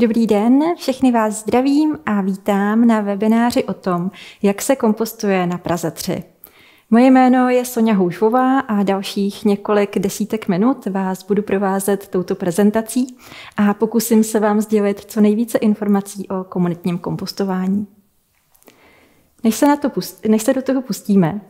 Dobrý den, všechny vás zdravím a vítám na webináři o tom, jak se kompostuje na Praze 3. Moje jméno je Sonja Houšová a dalších několik desítek minut vás budu provázet touto prezentací a pokusím se vám sdělit co nejvíce informací o komunitním kompostování. Než se, na to pust, než se do toho pustíme,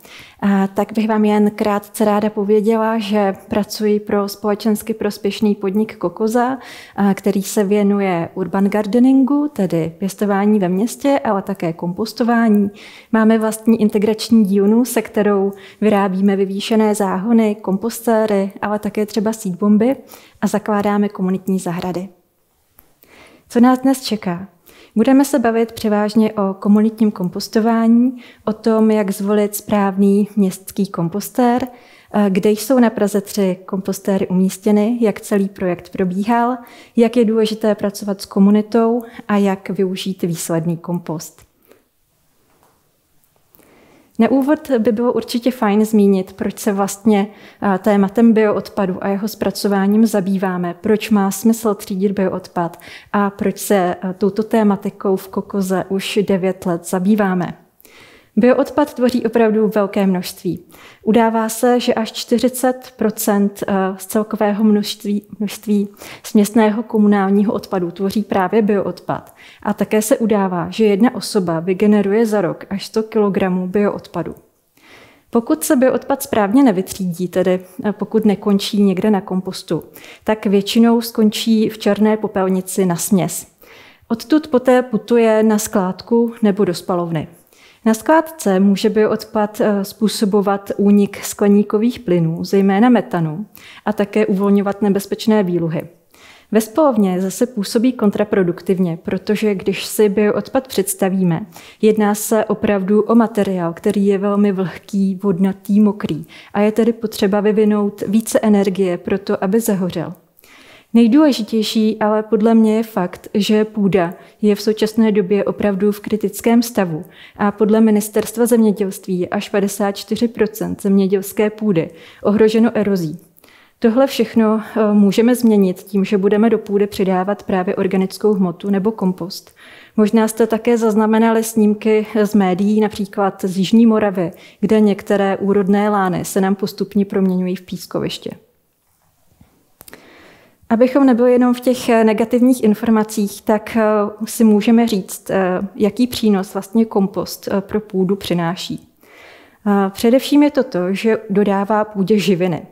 a, tak bych vám jen krátce ráda pověděla, že pracuji pro společensky prospěšný podnik Kokoza, a, který se věnuje urban gardeningu, tedy pěstování ve městě, ale také kompostování. Máme vlastní integrační dílnu, se kterou vyrábíme vyvýšené záhony, kompostéry, ale také třeba seedbomby a zakládáme komunitní zahrady. Co nás dnes čeká? Budeme se bavit převážně o komunitním kompostování, o tom, jak zvolit správný městský kompostér, eh, kde jsou na Praze tři kompostéry umístěny, jak celý projekt probíhal, jak je důležité pracovat s komunitou a jak využít výsledný kompost. Na úvod by bylo určitě fajn zmínit, proč se vlastně tématem bioodpadu a jeho zpracováním zabýváme, proč má smysl třídit bioodpad a proč se touto tématikou v Kokoze už 9 let zabýváme. Bioodpad tvoří opravdu velké množství. Udává se, že až 40 eh, z celkového množství, množství směsného komunálního odpadu tvoří právě bioodpad. A také se udává, že jedna osoba vygeneruje za rok až 100 kg bioodpadu. Pokud se bioodpad správně nevytřídí, tedy eh, pokud nekončí někde na kompostu, tak většinou skončí v černé popelnici na směs. Odtud poté putuje na skládku nebo do spalovny. Na skládce může bioodpad eh, způsobovat únik skleníkových plynů, zejména metanu, a také uvolňovat nebezpečné výluhy. Ve spalovně zase působí kontraproduktivně, protože když si bioodpad představíme, jedná se opravdu o materiál, který je velmi vlhký, vodnatý, mokrý a je tedy potřeba vyvinout více energie pro to, aby zahořel. Nejdůležitější ale podle mě je fakt, že půda je v současné době opravdu v kritickém stavu a podle ministerstva zemědělství je až 54% zemědělské půdy ohroženo erozí. Tohle všechno eh, můžeme změnit tím, že budeme do půdy přidávat právě organickou hmotu nebo kompost. Možná jste také zaznamenali snímky z médií, například z Jižní Moravy, kde některé úrodné lány se nám postupně proměňují v pískoviště. Abychom nebyli jenom v těch eh, negativních informacích, tak eh, si můžeme říct, eh, jaký přínos vlastně kompost pro půdu přináší. Především je to to, že dodává půdě živiny.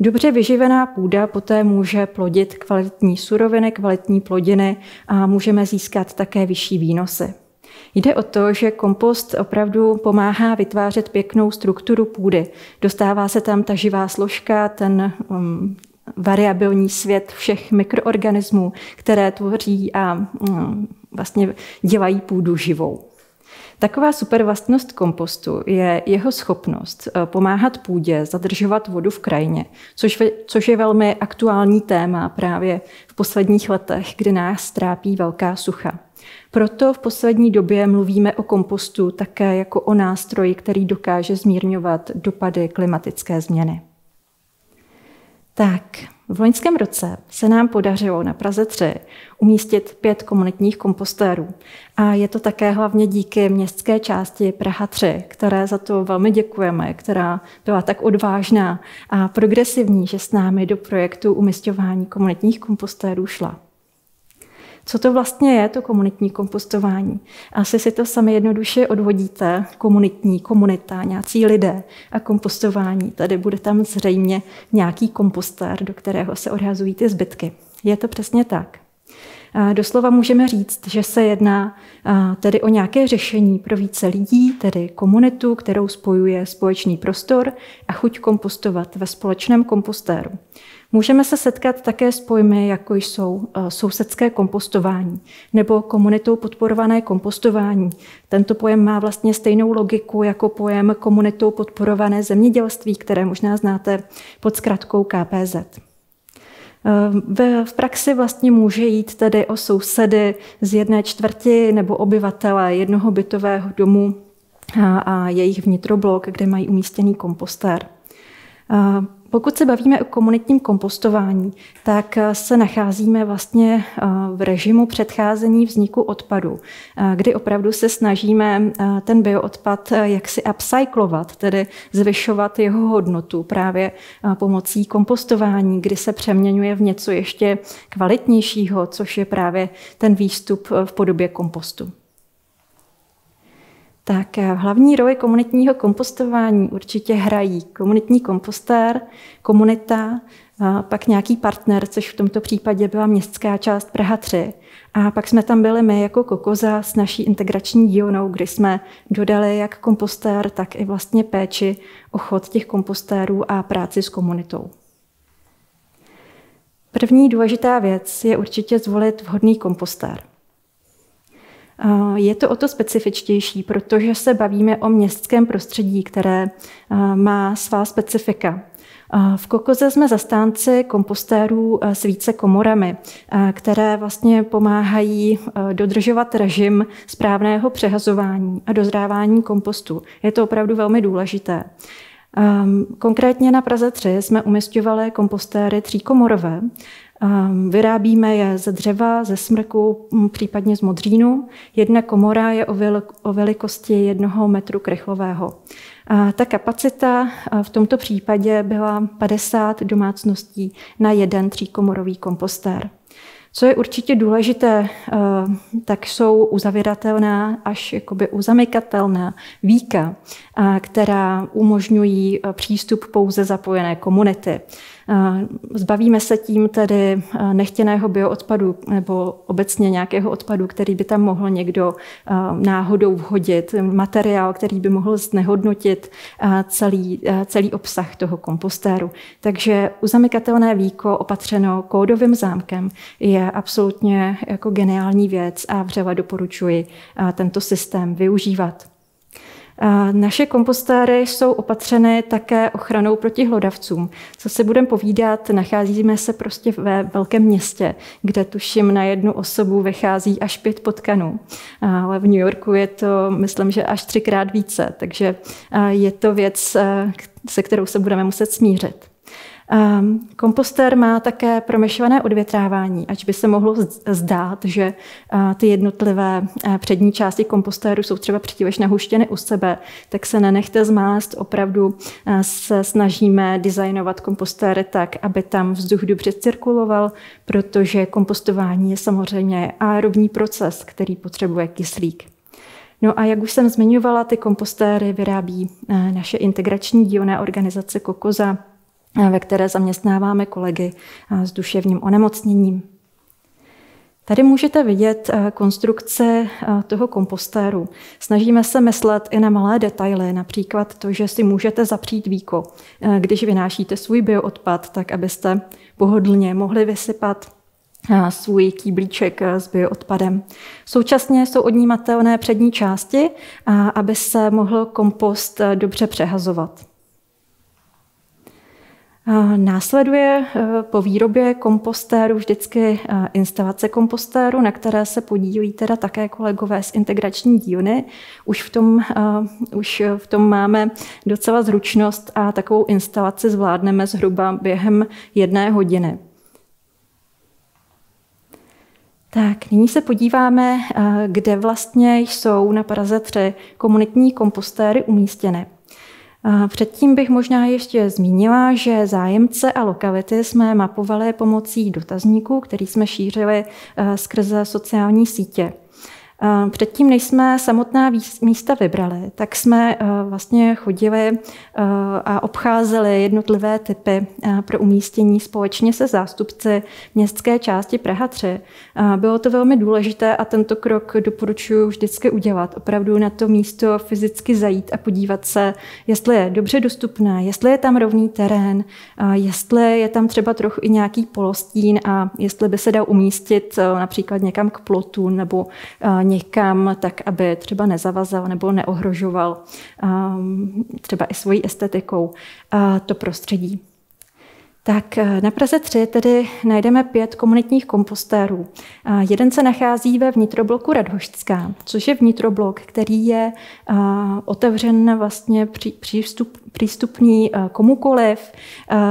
Dobře vyživená půda poté může plodit kvalitní suroviny, kvalitní plodiny a můžeme získat také vyšší výnosy. Jde o to, že kompost opravdu pomáhá vytvářet pěknou strukturu půdy. Dostává se tam ta živá složka, ten um, variabilní svět všech mikroorganismů, které tvoří a mm, vlastně dělají půdu živou. Taková super vlastnost kompostu je jeho schopnost eh, pomáhat půdě zadržovat vodu v krajině, což, což je velmi aktuální téma právě v posledních letech, kdy nás trápí velká sucha. Proto v poslední době mluvíme o kompostu také jako o nástroji, který dokáže zmírňovat dopady klimatické změny. Tak, v loňském roce se nám podařilo na Praze 3 umístit pět komunitních kompostérů. A je to také hlavně díky městské části Praha 3, které za to velmi děkujeme, která byla tak odvážná a progresivní, že s námi do projektu umistování komunitních kompostérů šla. Co to vlastně je, to komunitní kompostování? Asi si to sami jednoduše odvodíte. Komunitní, komunita, nějací lidé a kompostování. Tady bude tam zřejmě nějaký kompostér, do kterého se odhazují ty zbytky. Je to přesně tak. Doslova můžeme říct, že se jedná tedy o nějaké řešení pro více lidí, tedy komunitu, kterou spojuje společný prostor a chuť kompostovat ve společném kompostéru. Můžeme se setkat také s pojmy, jako jsou sousedské kompostování nebo komunitou podporované kompostování. Tento pojem má vlastně stejnou logiku jako pojem komunitou podporované zemědělství, které možná znáte pod zkratkou KPZ. Eh, v praxi vlastně může jít tedy o sousedy z jedné čtvrti nebo obyvatele jednoho bytového domu a jejich vnitroblok, kde mají umístěný kompostér. Pokud se bavíme o komunitním kompostování, tak se nacházíme vlastně v režimu předcházení vzniku odpadu, kdy opravdu se snažíme ten bioodpad jaksi upcyklovat, tedy zvyšovat jeho hodnotu právě pomocí kompostování, kdy se přeměňuje v něco ještě kvalitnějšího, což je právě ten výstup v podobě kompostu. Tak eh, hlavní roli komunitního kompostování určitě hrají komunitní kompostér, komunita, a pak nějaký partner, což v tomto případě byla městská část Praha 3. A pak jsme tam byli my jako Kokoza s naší integrační dílnou, kdy jsme dodali jak kompostér, tak i vlastně péči o chod těch kompostérů a práci s komunitou. První důležitá věc je určitě zvolit vhodný kompostér. Je to o to specifičtější, protože se bavíme o městském prostředí, které má svá specifika. V Kokoze jsme zastánci kompostérů s více komorami, které vlastně pomáhají dodržovat režim správného přehazování a dozrávání kompostu. Je to opravdu velmi důležité. Konkrétně na Praze 3 jsme umistovali kompostéry tříkomorové, Vyrábíme je ze dřeva, ze smrku, případně z modřínu. Jedna komora je o velikosti jednoho metru krychlového. Ta kapacita v tomto případě byla 50 domácností na jeden tříkomorový kompostér. Co je určitě důležité, tak jsou uzavíratelná až jakoby uzamykatelná víka, která umožňují přístup pouze zapojené komunity. Zbavíme se tím tedy nechtěného bioodpadu nebo obecně nějakého odpadu, který by tam mohl někdo náhodou vhodit, materiál, který by mohl znehodnotit celý, celý obsah toho kompostéru. Takže uzamykatelné víko opatřeno kódovým zámkem je absolutně jako geniální věc a vřele doporučuji tento systém využívat. Naše kompostéry jsou opatřeny také ochranou proti hlodavcům. Co se budeme povídat, nacházíme se prostě ve velkém městě, kde tuším na jednu osobu vychází až pět potkanů. Ale v New Yorku je to, myslím, že až třikrát více, takže je to věc, se kterou se budeme muset smířit. Kompostér má také promešované odvětrávání, ať by se mohlo zdát, že ty jednotlivé přední části kompostéru jsou třeba příliš nahuštěny u sebe, tak se nenechte zmást. Opravdu se snažíme designovat kompostéry tak, aby tam vzduch dobře cirkuloval, protože kompostování je samozřejmě aerobní proces, který potřebuje kyslík. No a jak už jsem zmiňovala, ty kompostéry vyrábí naše integrační dílné organizace Kokoza, ve které zaměstnáváme kolegy s duševním onemocněním. Tady můžete vidět konstrukce toho kompostéru. Snažíme se myslet i na malé detaily, například to, že si můžete zapřít víko, když vynášíte svůj bioodpad, tak abyste pohodlně mohli vysypat svůj kýblíček s bioodpadem. Současně jsou odnímatelné přední části, aby se mohl kompost dobře přehazovat. Následuje e, po výrobě kompostéru vždycky e, instalace kompostéru, na které se podílí teda také kolegové z integrační dílny. Už v tom, e, už v tom máme docela zručnost a takovou instalaci zvládneme zhruba během jedné hodiny. Tak, nyní se podíváme, kde vlastně jsou na Praze 3 komunitní kompostéry umístěny. Předtím bych možná ještě zmínila, že zájemce a lokality jsme mapovali pomocí dotazníků, který jsme šířili eh, skrze sociální sítě. Předtím, než jsme samotná místa vybrali, tak jsme eh, vlastně chodili eh, a obcházeli jednotlivé typy eh, pro umístění společně se zástupci městské části Praha 3. Bylo to velmi důležité a tento krok doporučuji vždycky udělat. Opravdu na to místo fyzicky zajít a podívat se, jestli je dobře dostupné, jestli je tam rovný terén, jestli je tam třeba trochu i nějaký polostín a jestli by se dal umístit například někam k plotu nebo někam, tak aby třeba nezavazal nebo neohrožoval um, třeba i svojí estetikou to prostředí. Tak uh, na Praze 3 tedy najdeme pět komunitních kompostérů. Jeden se nachází ve vnitrobloku Radhoštská, což je vnitroblok, který je otevřen vlastně přístup, přístupný komukoliv.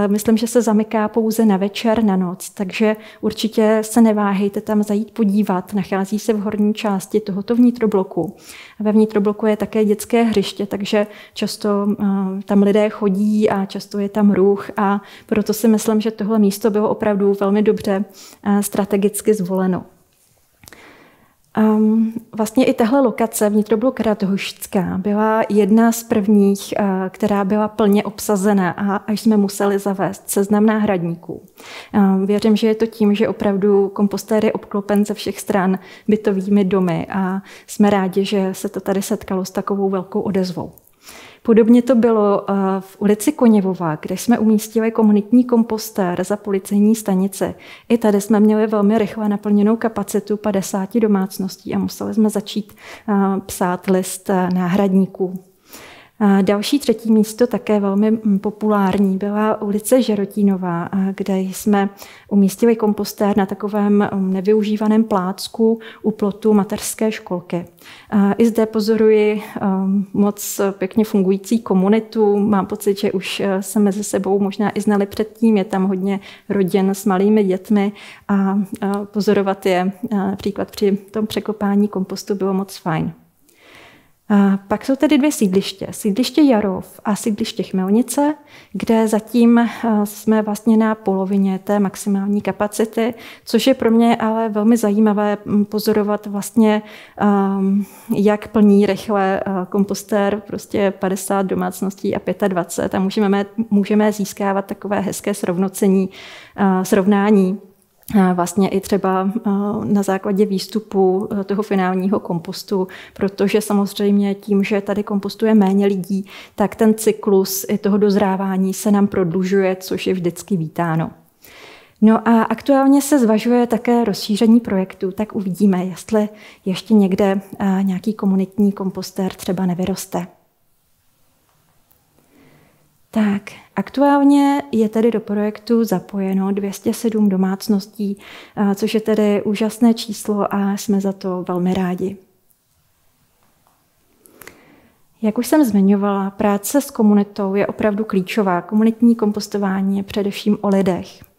Myslím, že se zamyká pouze na večer, na noc, takže určitě se neváhejte tam zajít podívat. Nachází se v horní části tohoto vnitrobloku. Ve vnitrobloku je také dětské hřiště, takže často tam lidé chodí a často je tam ruch a proto si myslím, že tohle místo bylo opravdu velmi dobře strategicky zvoleno. Um, vlastně i tahle lokace vnitroblok Radhošická byla jedna z prvních, uh, která byla plně obsazena a až jsme museli zavést seznam náhradníků. Um, věřím, že je to tím, že opravdu kompostér je obklopen ze všech stran bytovými domy a jsme rádi, že se to tady setkalo s takovou velkou odezvou. Podobně to bylo eh, v ulici Koněvová, kde jsme umístili komunitní kompostér za policejní stanice. I tady jsme měli velmi rychle naplněnou kapacitu 50 domácností a museli jsme začít eh, psát list eh, náhradníků. Další třetí místo, také velmi populární, byla ulice Žerotínová, kde jsme umístili kompostér na takovém mm, nevyužívaném plácku u plotu mateřské školky. I zde pozoruji mm, moc pěkně fungující komunitu. Mám pocit, že už e, se mezi sebou možná i znali předtím. Je tam hodně rodin s malými dětmi a pozorovat je například při tom překopání kompostu bylo moc fajn. A pak jsou tedy dvě sídliště. Sídliště Jarov a sídliště Chmelnice, kde zatím eh, jsme vlastně na polovině té maximální kapacity, což je pro mě ale velmi zajímavé hm, pozorovat vlastně, ehm, jak plní rychle eh, kompostér prostě 50 domácností a 25 a můžeme, můžeme získávat takové hezké srovnocení, eh, srovnání vlastně i třeba na základě výstupu toho finálního kompostu, protože samozřejmě tím, že tady kompostuje méně lidí, tak ten cyklus i toho dozrávání se nám prodlužuje, což je vždycky vítáno. No a aktuálně se zvažuje také rozšíření projektu, tak uvidíme, jestli ještě někde nějaký komunitní kompostér třeba nevyroste. Tak, aktuálně je tedy do projektu zapojeno 207 domácností, což je tedy úžasné číslo a jsme za to velmi rádi. Jak už jsem zmiňovala, práce s komunitou je opravdu klíčová. Komunitní kompostování je především o lidech.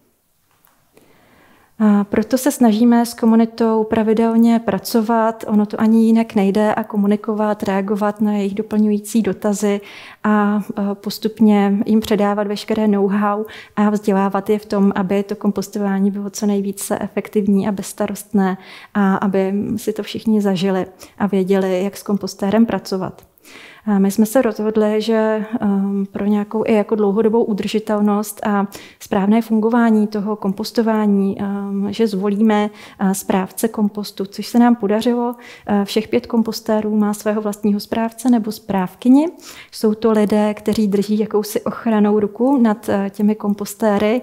A proto se snažíme s komunitou pravidelně pracovat, ono to ani jinak nejde, a komunikovat, reagovat na jejich doplňující dotazy a postupně jim předávat veškeré know-how a vzdělávat je v tom, aby to kompostování bylo co nejvíce efektivní a bezstarostné a aby si to všichni zažili a věděli, jak s kompostérem pracovat. My jsme se rozhodli, že um, pro nějakou i jako dlouhodobou udržitelnost a správné fungování toho kompostování, um, že zvolíme uh, správce kompostu, což se nám podařilo. Uh, všech pět kompostérů má svého vlastního správce nebo správkyni. Jsou to lidé, kteří drží jakousi ochranou ruku nad uh, těmi kompostéry.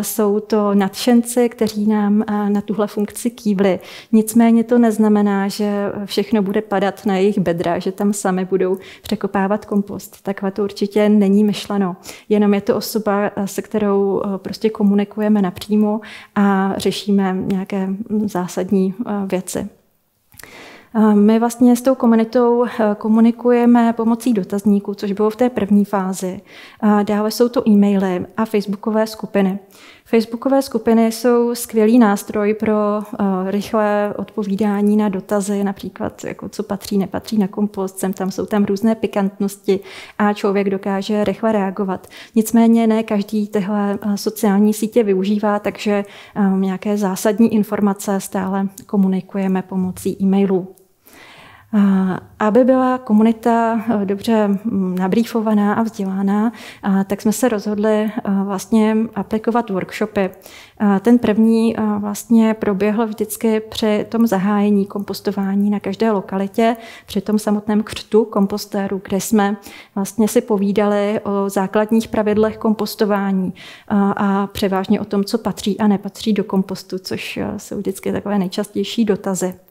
Jsou to nadšenci, kteří nám na tuhle funkci kývli. Nicméně to neznamená, že všechno bude padat na jejich bedra, že tam sami budou překopávat kompost. Takhle to určitě není myšleno. Jenom je to osoba, se kterou eh, prostě komunikujeme napřímo a řešíme nějaké zásadní eh, věci. My vlastně s tou komunitou eh, komunikujeme pomocí dotazníků, což bylo v té první fázi. Dále jsou to e-maily a facebookové skupiny. Facebookové skupiny jsou skvělý nástroj pro uh, rychlé odpovídání na dotazy, například jako co patří, nepatří na kompost, sem tam jsou tam různé pikantnosti a člověk dokáže rychle reagovat. Nicméně ne každý tyhle uh, sociální sítě využívá, takže nějaké zásadní informace stále komunikujeme pomocí e-mailů. Aby byla komunita eh, dobře mm, nabrýfovaná a vzdělaná, tak jsme se rozhodli eh, vlastně aplikovat workshopy. Ten první eh, vlastně proběhl vždycky při tom zahájení kompostování na každé lokalitě, při tom samotném křtu kompostéru, kde jsme vlastně si povídali o základních pravidlech kompostování a převážně o tom, co patří a nepatří do kompostu, což jsou vždycky takové nejčastější dotazy.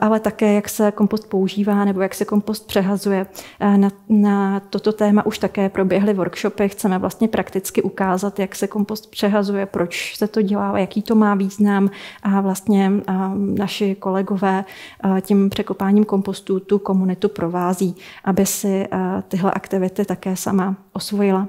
Ale také jak se kompost používá nebo jak se kompost přehazuje. Na, na toto téma už také proběhly workshopy. Chceme vlastně prakticky ukázat, jak se kompost přehazuje, proč se to dělá, jaký to má význam a vlastně naši kolegové tím překopáním kompostu tu komunitu provází, aby si tyhle aktivity také sama osvojila.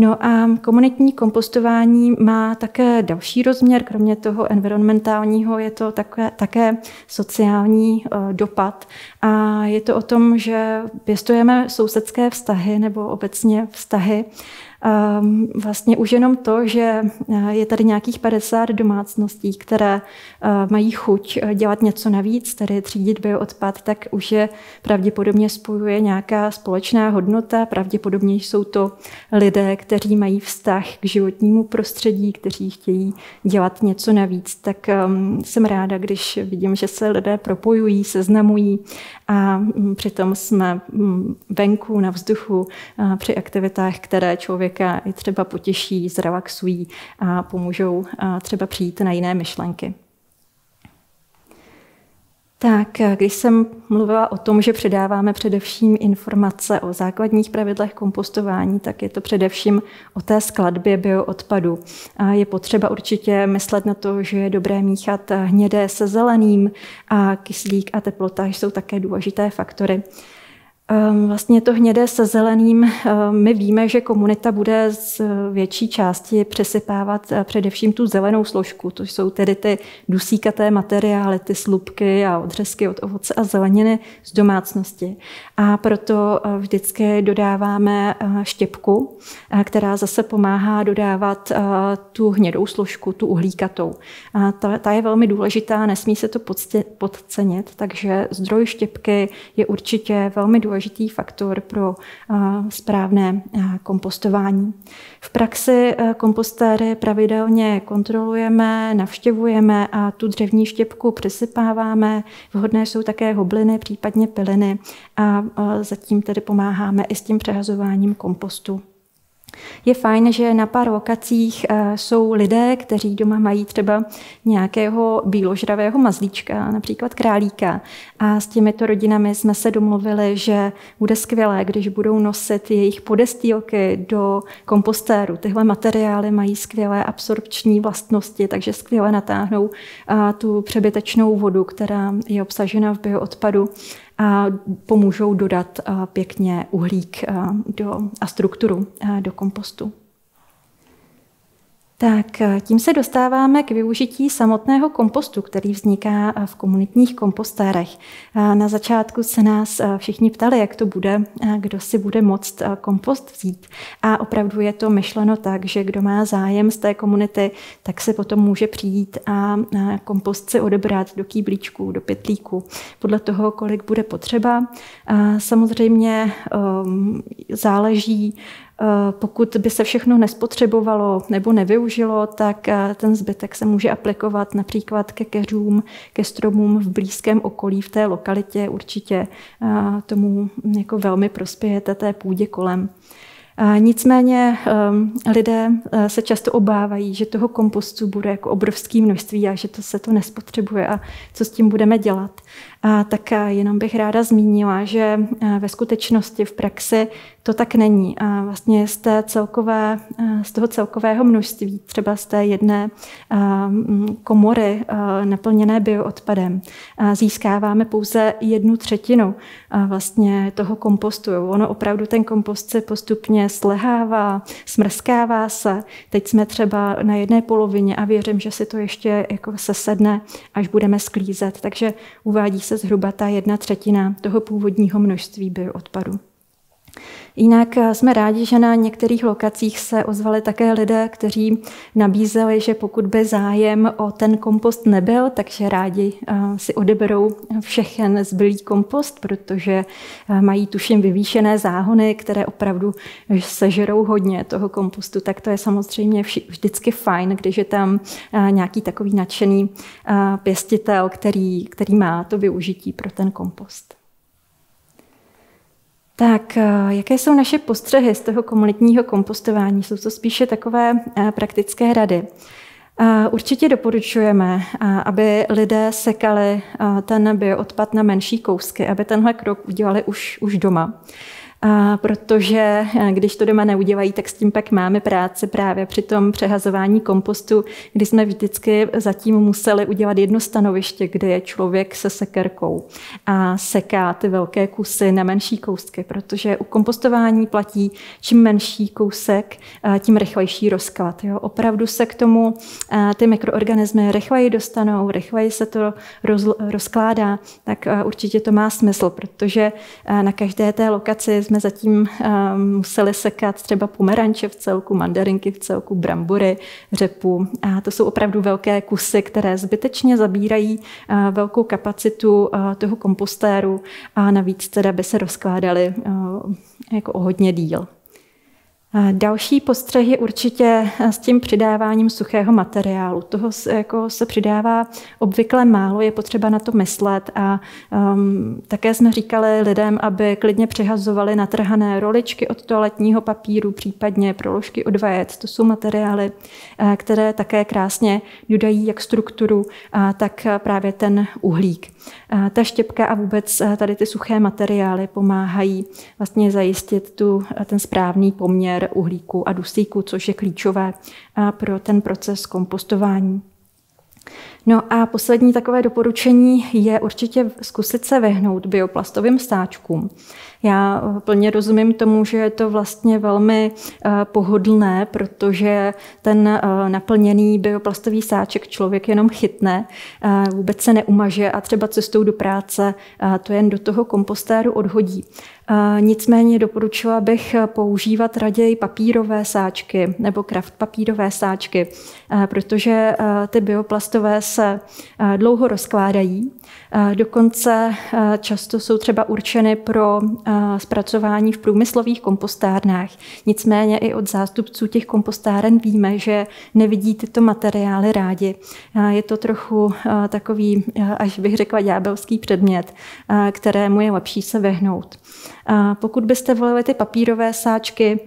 No a komunitní kompostování má také další rozměr, kromě toho environmentálního je to také, také sociální uh, dopad. A je to o tom, že pěstujeme sousedské vztahy nebo obecně vztahy Ehm, vlastně už jenom to, že eh, je tady nějakých 50 domácností, které eh, mají chuť eh, dělat něco navíc, tedy třídit bioodpad, tak už je pravděpodobně spojuje nějaká společná hodnota. Pravděpodobně jsou to lidé, kteří mají vztah k životnímu prostředí, kteří chtějí dělat něco navíc. Tak ehm, jsem ráda, když vidím, že se lidé propojují, seznamují a mm, přitom jsme mm, venku na vzduchu při aktivitách, které člověka i třeba potěší, zrelaxují a pomůžou třeba přijít na jiné myšlenky. Tak, když jsem mluvila o tom, že předáváme především informace o základních pravidlech kompostování, tak je to především o té skladbě bioodpadu. A je potřeba určitě myslet na to, že je dobré míchat hnědé se zeleným a kyslík a teplota jsou také důležité faktory. Ehm, vlastně to hnědé se zeleným, ehm, my víme, že komunita bude z větší části přesypávat eh, především tu zelenou složku. To jsou tedy ty dusíkaté materiály, ty slupky a odřezky od ovoce a zeleniny z domácnosti. A proto eh, vždycky dodáváme eh, štěpku, která zase pomáhá dodávat tu hnědou složku, tu uhlíkatou. A ta, ta je velmi důležitá, nesmí se to podcenit, takže zdroj štěpky je určitě velmi důležitý důležitý faktor pro správné kompostování. V praxi kompostéry pravidelně kontrolujeme, navštěvujeme a tu dřevní štěpku přisypáváme. Vhodné jsou také hobliny, případně piliny a zatím tedy pomáháme i s tím přehazováním kompostu. Je fajn, že na pár lokacích eh, jsou lidé, kteří doma mají třeba nějakého bíložravého mazlíčka, například králíka. A s těmito rodinami jsme se domluvili, že bude skvělé, když budou nosit jejich podestýlky do kompostéru. Tyhle materiály mají skvělé absorpční vlastnosti, takže skvěle natáhnou eh, tu přebytečnou vodu, která je obsažena v bioodpadu pomůžou dodat pěkně uhlík do, a strukturu do kompostu. Tak eh, tím se dostáváme k využití samotného kompostu, který vzniká eh, v komunitních kompostérech. Eh, na začátku se nás všichni ptali, jak to bude, kdo si bude moct kompost vzít. A opravdu je to myšleno tak, že kdo má zájem z té komunity, tak se potom může přijít a kompost si odebrat do kýblíčku, do pytlíku, podle toho, kolik bude potřeba. Samozřejmě ehm, záleží, pokud by se všechno nespotřebovalo nebo nevyužilo, tak eh, ten zbytek se může aplikovat například ke keřům, ke stromům v blízkém okolí v té lokalitě. Určitě eh, tomu jako velmi prospějete té půdě kolem. Nicméně lidé se často obávají, že toho kompostu bude jako obrovské množství a že to se to nespotřebuje a co s tím budeme dělat. A tak jenom bych ráda zmínila, že ve skutečnosti v praxi to tak není. A vlastně z, té celkové, z toho celkového množství, třeba z té jedné komory naplněné bioodpadem, získáváme pouze jednu třetinu vlastně toho kompostu. Ono opravdu ten kompost se postupně slehává, smrskává se. Teď jsme třeba na jedné polovině a věřím, že si to ještě jako sesedne, až budeme sklízet. Takže uvádí se zhruba ta jedna třetina toho původního množství bioodpadu. Jinak eh, jsme rádi, že na některých lokacích se ozvali také lidé, kteří nabízeli, že pokud by zájem o ten kompost nebyl, takže rádi eh, si odeberou všechen zbylý kompost, protože eh, mají tuším vyvýšené záhony, které opravdu sežerou hodně toho kompostu, tak to je samozřejmě vždycky fajn, když je tam nějaký takový nadšený pěstitel, který, který má to využití pro ten kompost. Tak, eh, jaké jsou naše postřehy z toho komunitního kompostování? Jsou to spíše takové eh, praktické rady. Určitě doporučujeme, aby lidé sekali ten bioodpad na menší kousky, aby tenhle krok udělali už, už doma. A protože eh, když to doma neudělají, tak s tím pak máme práci právě při tom přehazování kompostu, kdy jsme vždycky zatím museli udělat jedno stanoviště, kde je člověk se sekerkou a seká ty velké kusy na menší kousky, protože u kompostování platí, čím menší kousek, eh, tím rychlejší rozklad. Jo. Opravdu se k tomu eh, ty mikroorganismy rychleji dostanou, rychleji se to roz, rozkládá, tak určitě to má smysl, protože na každé té lokaci jsme zatím ehm, museli sekat třeba pomeranče v celku, mandarinky v celku, brambory, řepu. A to jsou opravdu velké kusy, které zbytečně zabírají eh, velkou kapacitu eh, toho kompostéru a navíc teda by se rozkládaly eh, jako o hodně díl. Další postřeh je určitě s tím přidáváním suchého materiálu. Toho se, jako se přidává obvykle málo, je potřeba na to myslet a um, také jsme říkali lidem, aby klidně přihazovali natrhané roličky od toaletního papíru, případně proložky od vajec. To jsou materiály, eh, které také krásně dodají jak strukturu, tak právě ten uhlík. Ta štěpka a vůbec eh, tady ty suché materiály pomáhají vlastně zajistit tu, eh, ten správný poměr uhlíku a dusíku, což je klíčové eh, pro ten proces kompostování. No a poslední takové doporučení je určitě zkusit se vyhnout bioplastovým stáčkům. Já plně rozumím tomu, že je to vlastně velmi eh, pohodlné, protože ten eh, naplněný bioplastový sáček člověk jenom chytne, eh, vůbec se neumaže a třeba cestou do práce to jen do toho kompostéru odhodí. Nicméně doporučila bych používat raději papírové sáčky nebo kraft papírové sáčky, protože ty bioplastové se dlouho rozkládají Dokonce často jsou třeba určeny pro zpracování v průmyslových kompostárnách. Nicméně i od zástupců těch kompostáren víme, že nevidí tyto materiály rádi. Je to trochu takový, až bych řekla, ďábelský předmět, kterému je lepší se vyhnout. Pokud byste volili ty papírové sáčky,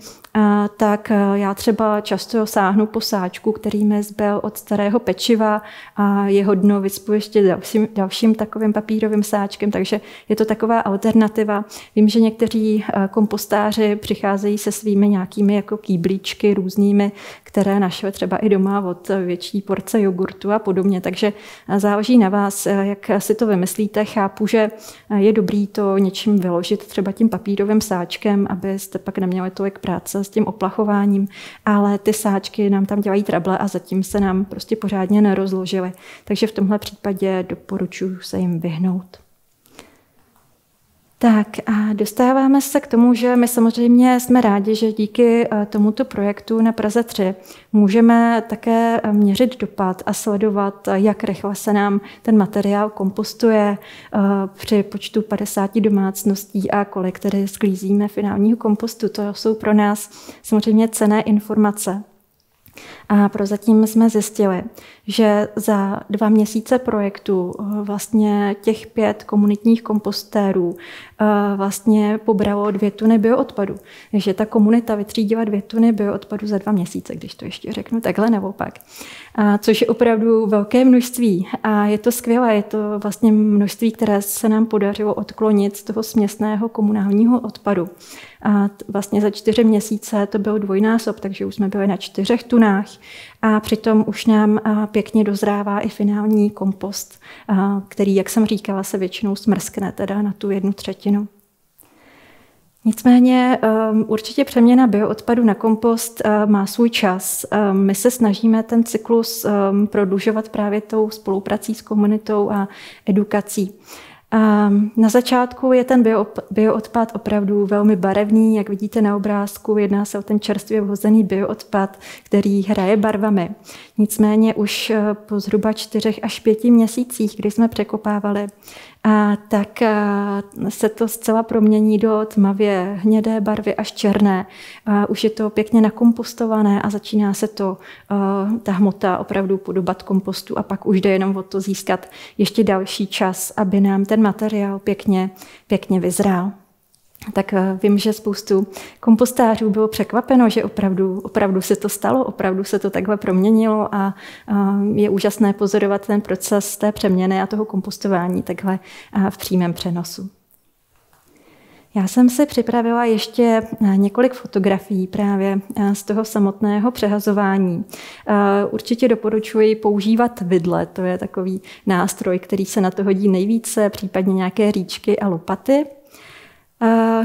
tak e, já třeba často sáhnu po sáčku, který mi zbyl od starého pečiva a jeho dno vyspu ještě dalším, dalším takovým papírovým sáčkem, takže je to taková alternativa. Vím, že někteří e, kompostáři přicházejí se svými nějakými jako kýblíčky různými, které našli třeba i doma od větší porce jogurtu a podobně, takže e, záleží na vás, jak si to vymyslíte. Chápu, že je dobrý to něčím vyložit třeba tím papírovým sáčkem, abyste pak neměli tolik práce s tím oplachováním, ale ty sáčky nám tam dělají trable a zatím se nám prostě pořádně nerozložily. Takže v tomhle případě doporučuji se jim vyhnout. Tak a dostáváme se k tomu, že my samozřejmě jsme rádi, že díky eh, tomuto projektu na Praze 3 můžeme také eh, měřit dopad a sledovat, eh, jak rychle se nám ten materiál kompostuje při počtu 50 domácností a kolik tedy sklízíme finálního kompostu. To jsou pro nás samozřejmě cené informace. A prozatím jsme zjistili, že za dva měsíce projektu eh, vlastně těch pět komunitních kompostérů eh, vlastně pobralo dvě tuny bioodpadu. Takže ta komunita vytřídila dvě tuny bioodpadu za dva měsíce, když to ještě řeknu takhle naopak. A což je opravdu velké množství a je to skvělé. Je to vlastně množství, které se nám podařilo odklonit z toho směsného komunálního odpadu. A vlastně za čtyři měsíce to byl dvojnásob, takže už jsme byli na čtyřech tunách a přitom už nám pěkně dozrává i finální kompost, který, jak jsem říkala, se většinou smrskne teda na tu jednu třetinu. Nicméně um, určitě přeměna bioodpadu na kompost uh, má svůj čas. Um, my se snažíme ten cyklus prodlužovat právě tou spoluprací s komunitou a edukací. Na začátku je ten bioodpad opravdu velmi barevný, jak vidíte na obrázku, jedná se o ten čerstvě vhozený bioodpad, který hraje barvami. Nicméně už eh, po zhruba čtyřech až pěti měsících, kdy jsme překopávali a tak se to zcela promění do tmavě hnědé barvy až černé. A už je to pěkně nakompostované a začíná se to, ta hmota opravdu podobat kompostu a pak už jde jenom o to získat ještě další čas, aby nám ten materiál pěkně, pěkně vyzrál. Tak vím, že spoustu kompostářů bylo překvapeno, že opravdu, opravdu se to stalo, opravdu se to takhle proměnilo a je úžasné pozorovat ten proces té přeměny a toho kompostování takhle v přímém přenosu. Já jsem si připravila ještě eh, několik fotografií právě eh, z toho samotného přehazování. Eh, určitě doporučuji používat vidle, to je takový nástroj, který se na to hodí nejvíce, případně nějaké říčky a lopaty.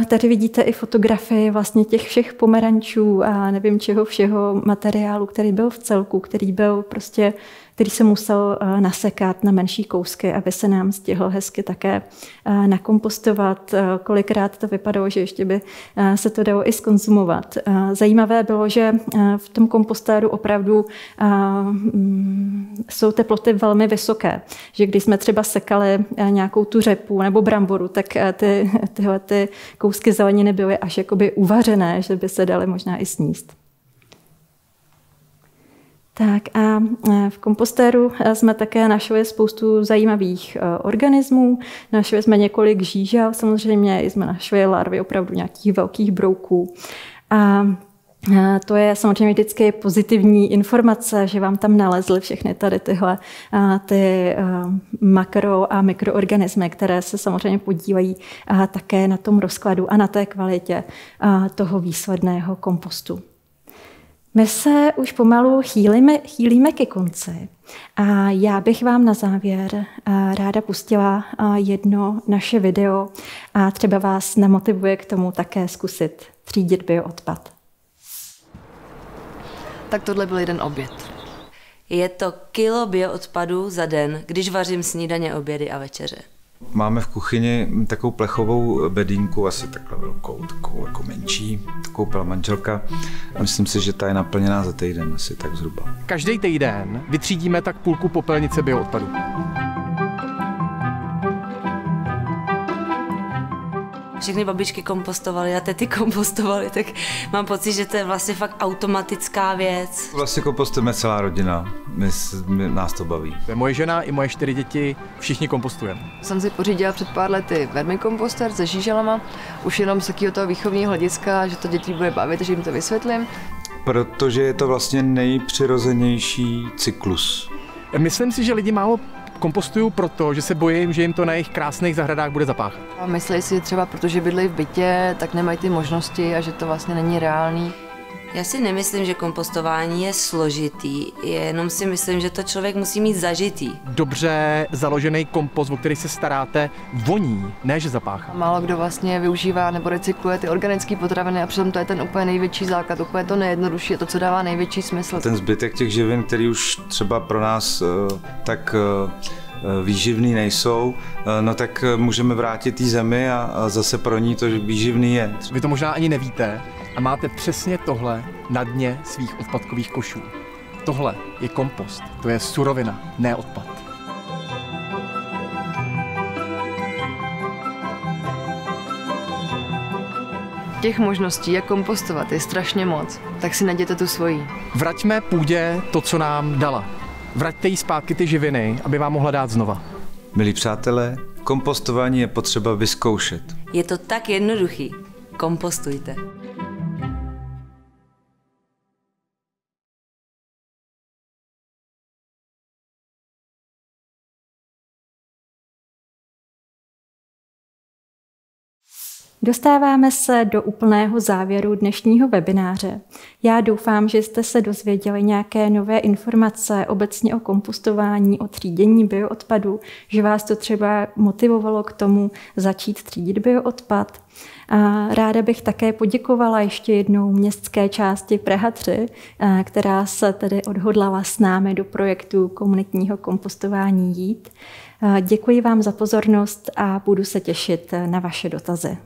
Tady vidíte i fotografii vlastně těch všech pomerančů a nevím čeho všeho materiálu, který byl v celku, který byl prostě který se musel eh, nasekat na menší kousky, aby se nám stihl hezky také eh, nakompostovat. Eh, kolikrát to vypadalo, že ještě by se to dalo i skonzumovat. Zajímavé bylo, že v tom kompostéru opravdu mm, jsou teploty velmi vysoké, že když jsme třeba sekali nějakou tu řepu nebo bramboru, tak ty, tyhle ty kousky zeleniny byly až jakoby uvařené, že by se daly možná i sníst. Tak a e, v kompostéru e, jsme také našli spoustu zajímavých e, organismů. Našli jsme několik žížel, samozřejmě jsme našli larvy opravdu nějakých velkých brouků. A to je samozřejmě vždycky pozitivní informace, že vám tam nalezly všechny tady tyhle ty makro- a mikroorganismy, které se samozřejmě podívají také na tom rozkladu a na té kvalitě toho výsledného kompostu. My se už pomalu chýlíme, chýlíme ke konci a já bych vám na závěr eh, ráda pustila eh, jedno naše video a třeba vás namotivuje k tomu také zkusit třídit bioodpad. Tak tohle byl jeden oběd. Je to kilo bioodpadu za den, když vařím snídaně, obědy a večeře. Máme v kuchyni takovou plechovou bedínku, asi takhle velkou, takovou jako menší, koupila manželka. A myslím si, že ta je naplněná za týden, asi tak zhruba. Každý týden vytřídíme tak půlku popelnice bioodpadu. Všechny babičky kompostovaly a tety kompostovaly, tak mám pocit, že to je vlastně fakt automatická věc. Vlastně kompostujeme celá rodina, my, my, nás to baví. To je moje žena i moje čtyři děti, všichni kompostujeme. Jsem si pořídila před pár lety vermikomposter se žíželama, už jenom z takového toho výchovního hlediska, že to děti bude bavit, že jim to vysvětlím. Protože je to vlastně nejpřirozenější cyklus. Myslím si, že lidi málo kompostuju proto, že se bojím, že jim to na jejich krásných zahradách bude zapáchat. A myslí si třeba, protože bydlejí v bytě, tak nemají ty možnosti a že to vlastně není reálný. Já si nemyslím, že kompostování je složitý, jenom si myslím, že to člověk musí mít zažitý. Dobře založený kompost, o který se staráte, voní, ne že zapáchá. Málo kdo vlastně využívá nebo recykluje ty organické potraviny a přitom to je ten úplně největší základ, úplně to nejjednodušší, je to, co dává největší smysl. Ten zbytek těch živin, který už třeba pro nás eh, tak eh, výživný nejsou, eh, no tak můžeme vrátit té zemi a zase pro ní to výživný je. Vy to možná ani nevíte, a máte přesně tohle na dně svých odpadkových košů. Tohle je kompost, to je surovina, ne odpad. Těch možností, jak kompostovat, je strašně moc, tak si najděte tu svoji. Vraťme půdě to, co nám dala. Vraťte jí zpátky ty živiny, aby vám mohla dát znova. Milí přátelé, kompostování je potřeba vyzkoušet. Je to tak jednoduchý. Kompostujte. Dostáváme se do úplného závěru dnešního webináře. Já doufám, že jste se dozvěděli nějaké nové informace obecně o kompostování, o třídění bioodpadu, že vás to třeba motivovalo k tomu začít třídit bioodpad. A ráda bych také poděkovala ještě jednou městské části Praha 3, která se tedy odhodlala s námi do projektu komunitního kompostování jít. Děkuji vám za pozornost a budu se těšit na vaše dotazy.